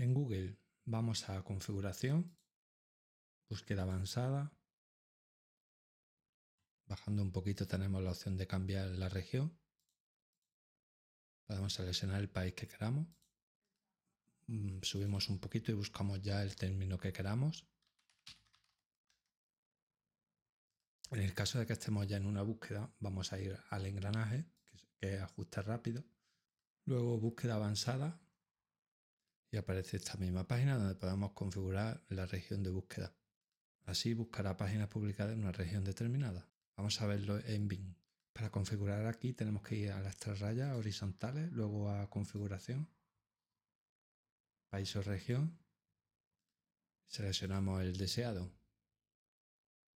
En Google vamos a configuración, búsqueda avanzada. Bajando un poquito tenemos la opción de cambiar la región. Podemos seleccionar el país que queramos. Mm, subimos un poquito y buscamos ya el término que queramos. En el caso de que estemos ya en una búsqueda, vamos a ir al engranaje, que es ajuste rápido. Luego búsqueda avanzada y aparece esta misma página donde podemos configurar la región de búsqueda. Así buscará páginas publicadas en una región determinada. Vamos a verlo en Bing. Para configurar aquí tenemos que ir a las tres rayas horizontales, luego a configuración, país o región, seleccionamos el deseado